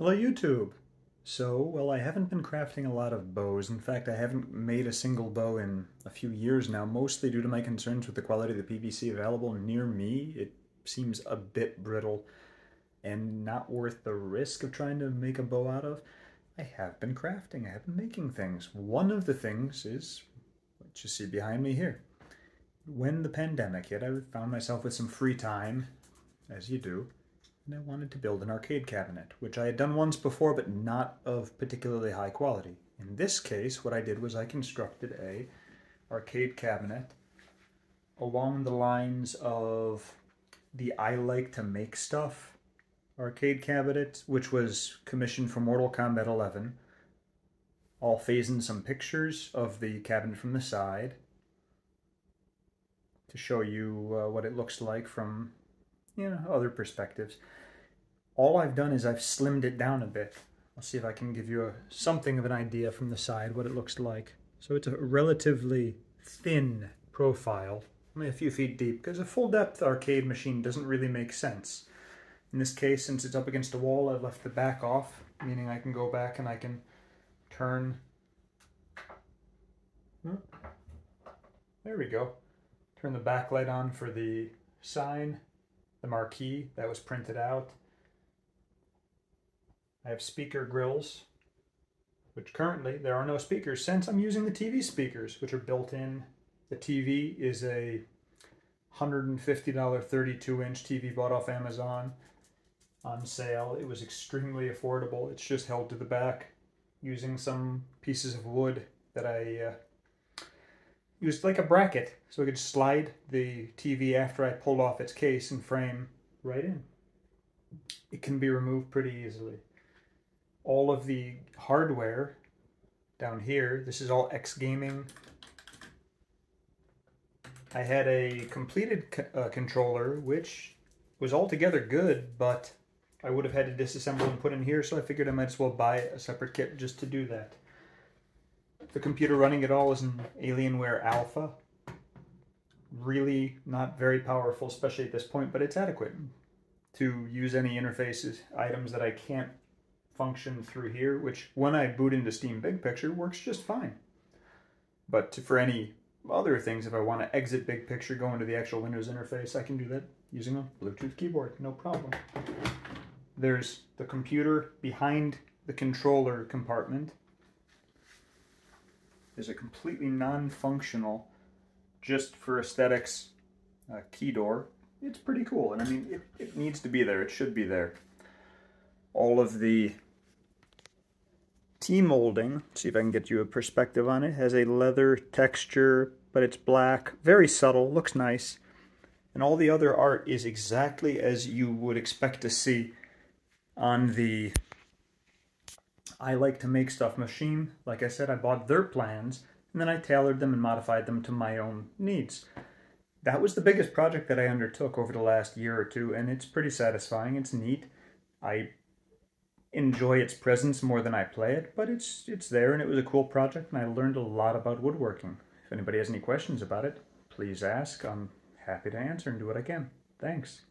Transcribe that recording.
Hello YouTube! So, well I haven't been crafting a lot of bows. In fact, I haven't made a single bow in a few years now, mostly due to my concerns with the quality of the PVC available near me. It seems a bit brittle and not worth the risk of trying to make a bow out of. I have been crafting, I have been making things. One of the things is what you see behind me here. When the pandemic hit, I found myself with some free time, as you do, and I wanted to build an arcade cabinet, which I had done once before, but not of particularly high quality. In this case, what I did was I constructed a arcade cabinet along the lines of the I Like to Make Stuff arcade cabinet, which was commissioned for Mortal Kombat 11. I'll phase in some pictures of the cabinet from the side to show you uh, what it looks like from you know other perspectives all I've done is I've slimmed it down a bit. I'll see if I can give you a, something of an idea from the side what it looks like. So it's a relatively thin profile, only a few feet deep, because a full depth arcade machine doesn't really make sense. In this case, since it's up against a wall, I've left the back off, meaning I can go back and I can turn. Hmm. There we go. Turn the backlight on for the sign, the marquee that was printed out. I have speaker grills, which currently there are no speakers since I'm using the TV speakers, which are built in. The TV is a $150 32 inch TV bought off Amazon on sale. It was extremely affordable. It's just held to the back using some pieces of wood that I uh, used like a bracket so I could slide the TV after I pulled off its case and frame right in. It can be removed pretty easily all of the hardware down here. This is all X Gaming. I had a completed uh, controller, which was altogether good, but I would have had to disassemble and put in here, so I figured I might as well buy a separate kit just to do that. The computer running it all is an Alienware Alpha. Really not very powerful, especially at this point, but it's adequate to use any interfaces, items that I can't function through here, which when I boot into Steam Big Picture works just fine. But for any other things, if I want to exit Big Picture, go into the actual Windows interface, I can do that using a Bluetooth keyboard, no problem. There's the computer behind the controller compartment. There's a completely non-functional, just for aesthetics, uh, key door. It's pretty cool, and I mean, it, it needs to be there. It should be there. All of the T-molding, see if I can get you a perspective on it, has a leather texture, but it's black, very subtle, looks nice. And all the other art is exactly as you would expect to see on the I Like to Make Stuff machine. Like I said, I bought their plans, and then I tailored them and modified them to my own needs. That was the biggest project that I undertook over the last year or two, and it's pretty satisfying. It's neat. I enjoy its presence more than I play it, but it's it's there and it was a cool project and I learned a lot about woodworking. If anybody has any questions about it, please ask. I'm happy to answer and do what I can. Thanks.